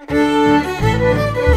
oh.